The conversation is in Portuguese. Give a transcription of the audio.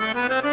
Música